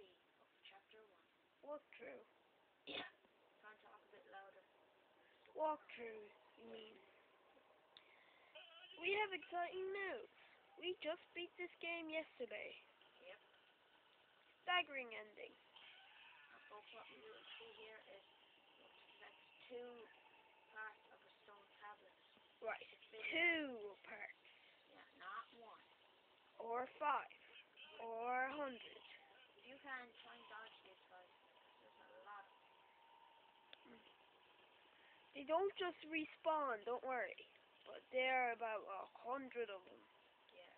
of chapter one. Walk through. Yeah. Try and talk a bit louder. Walk through, you mean. We have exciting news. We just beat this game yesterday. Yep. Staggering ending. Folks, what we will see here is we'll two parts of a stone tablet. Right. Two parts. Yeah, not one. Or five. Or a hundred. Can try and dodge these guys. There's a lot They don't just respawn, don't worry. But there are about a hundred of them. yeah.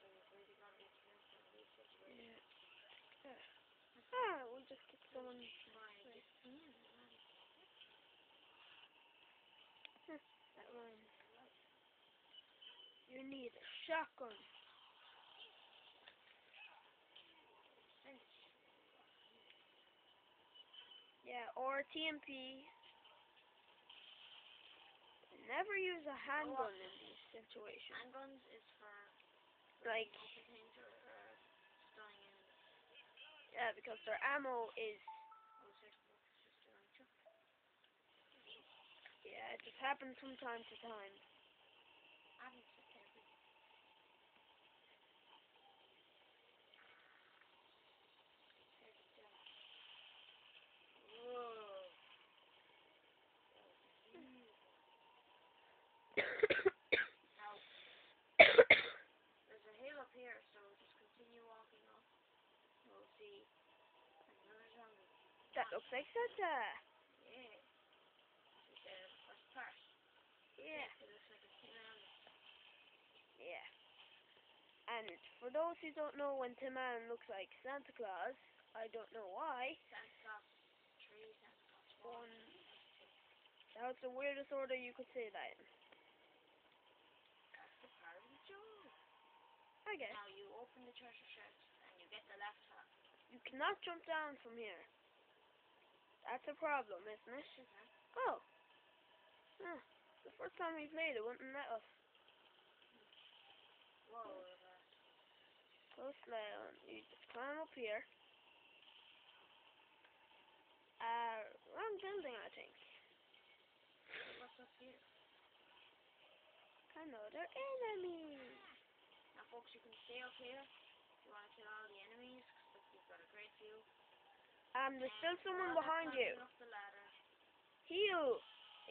So really situations. Yeah. Ah, we'll just get someone. One. You need a shotgun. Or TMP. Never use a handgun in these situations. Handguns is for Like, or, yeah, because their ammo is. Second book is just doing chuck. Yeah, it just happens from time to time. I haven't said every. Head down. Whoa. That was a huge one. Now, there's a hill up here, so just continue walking up. We'll see another zombie. That looks like Santa. Yeah. Uh. This is the first part. Yeah, It looks like a Tim Allen. yeah. And for those who don't know when Tim Allen looks like Santa Claus, I don't know why. Santa Claus tree, Santa Claus One. That's the weirdest order you could say that in. That's the part of the joke. Guess. Now you open the treasure chest and you get the left half. You cannot jump down from here. That's a problem, isn't it? Oh. Huh. The first time we played, it wouldn't let us. Whoa. Close down. You just climb up here. Uh, wrong building, I think. What's up here? Another enemy. Now folks, you can stay up here if you want to kill all the enemies, because you've got a great view. Um, there's still someone behind you. Heal.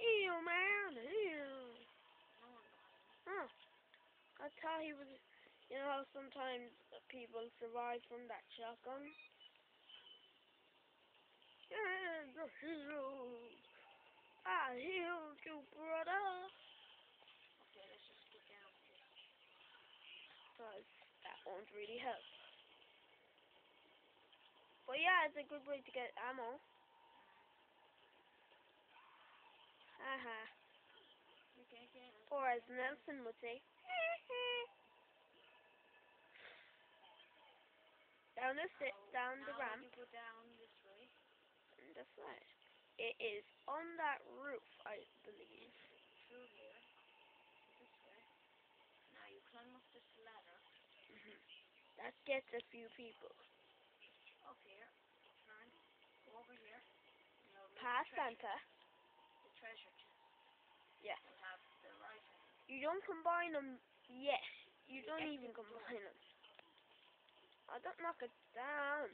Heal, man. Heal. no one behind me. Huh. I thought he was. You know how sometimes people survive from that shotgun? Yeah, you're. I healed you, brother. Okay, let's just get down here. Because that won't really help. But yeah, it's a good way to get ammo. Haha. Can't get. Or as Nelson would say. down the sit, down the ramp, down this way. and that's right. It is on that roof, I believe. through here, this way. Now you climb up this ladder, hmm That gets a few people. up here, turn, go over here, you'll Past Santa. the treasure chest. Yeah. You'll have the rifle. You don't combine them yet. You You don't even combine them. I don't knock it down.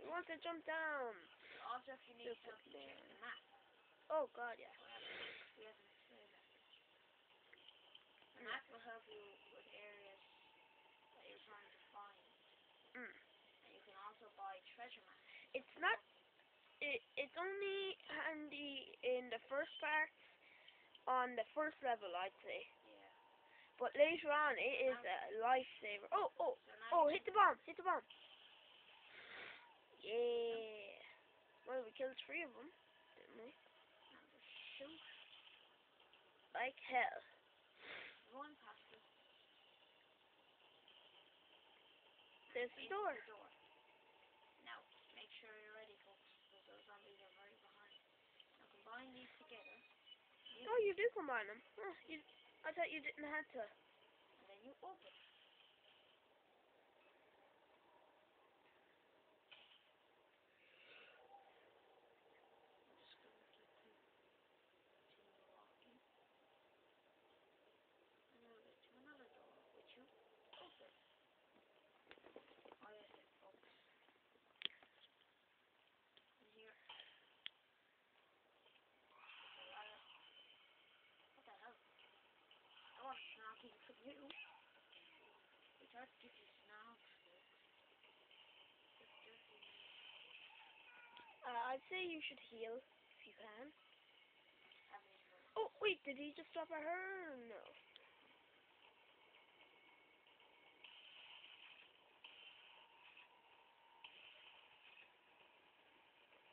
You want to jump down. Also, if you need Stupid help, check the map. Oh god, yeah. We haven't, we that. The map will help you with areas that you're trying to find. Mm. And you can also buy treasure maps. It's not. It, it's only handy in the first part, on the first level, I'd say. Yeah. But later on, it is a lifesaver. Oh, oh, oh! Hit the bomb! Hit the bomb! Yeah. Well, we killed three of them, didn't we? can just shoot Like hell. one past. There's the door. The door. Now, make sure you're ready, folks, because those zombies are right behind. Now combine these together. You, Oh, you do combine them. Huh, you, I thought you didn't have to. and then you open. You. We tried to you snobs, folks. Uh, I'd say you should heal if you can. Oh, wait, did he just drop a her? No.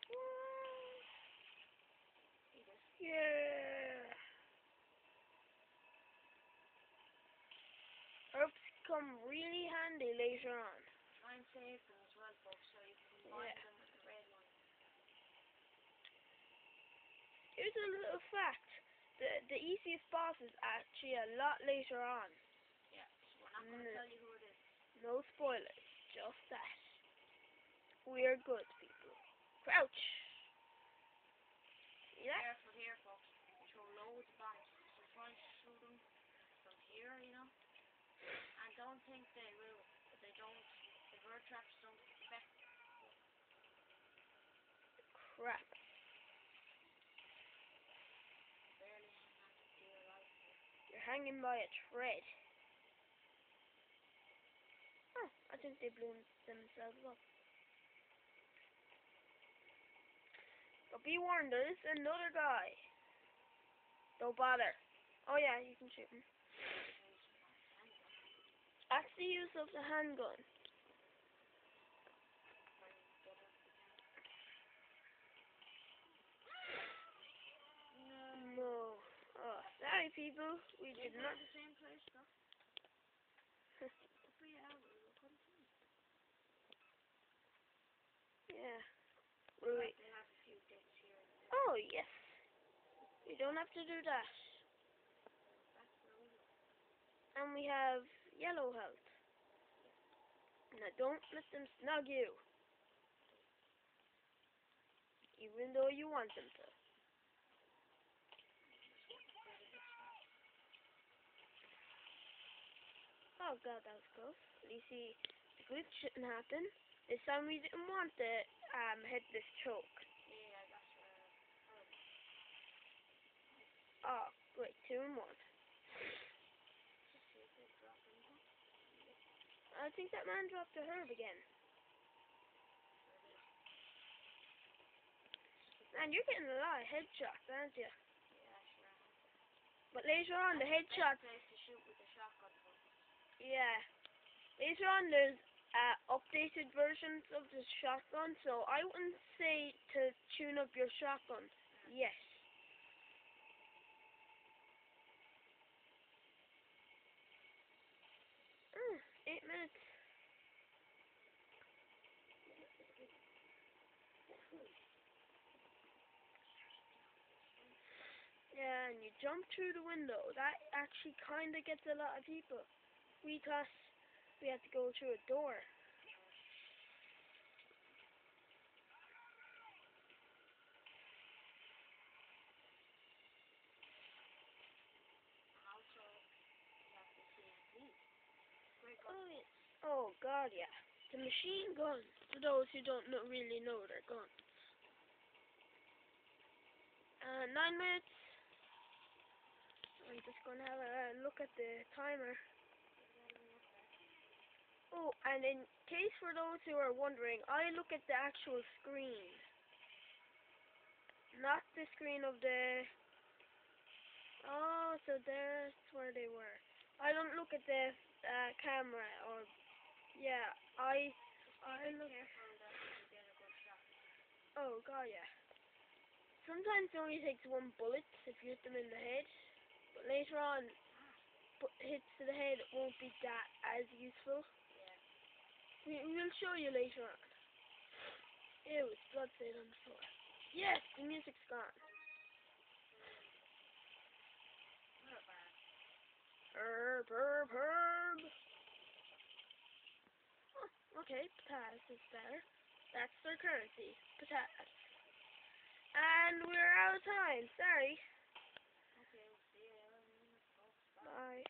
What? he just Yeah. Herbs come handy later on. try and save them as well, folks, so you can combine Yeah. them with the red one. Here's a little fact. The the easiest boss is actually a lot later on. Yeah, so we're not going to Mm. tell you who it is. No spoilers, just that. We're good people. Crouch. Yeah. Careful here, folks. They throw loads of bombs, so try and shoot them from here, you know. And don't think they will. They don't. The bird traps don't affect Crap. You're hanging by a thread. Oh, I think they blew themselves up. But be warned, there is another guy. Don't bother. Oh yeah, you can shoot him. That's the use of the handgun. No. No. Oh, sorry people. We did not. the same place, though. Hours. we'll come to it. Yeah. Wait. Have a few here. Oh yes. We don't have to do that. That's where we go. And we have yellow health. Now don't let them snug you. Even though you want them to. Oh god, that was close. You see, the glitch shouldn't happen. This some we didn't want to um, hit this choke. Yeah, that's where. Oh, great, two and one. Let's see if they drop anything. I think that man dropped a herb again. Man, you're getting a lot of headshots, aren't you? Yeah, sure. But later on, the headshots, place to shoot with the shotgun. folks. Yeah. Later on, there's uh, updated versions of the shotgun, so I wouldn't say to tune up your shotgun. Yes. Mm, eight minutes. Yeah, and you jump through the window. That actually kind of gets a lot of people. We thought we had to go through a door. Have gun. Oh, yeah. oh God, yeah. The machine gun. For those who don't know, really know their guns. Uh, nine minutes. I'm just gonna have a look at the timer. Oh, and in case for those who are wondering, I look at the actual screen, not the screen of the. Oh, so that's where they were. I don't look at the uh, camera or. Yeah, I. I look. Oh god, yeah. Sometimes it only takes one bullet if you hit them in the head, but later on, hits to the head won't be that as useful. We'll show you later on. Ew, it's blood stain on the floor. Yes, the music's gone. Herb, herb, herb. Oh, okay, potatoes is better. That's their currency, potatoes. And we're out of time, sorry. Okay, we'll see you. Bye.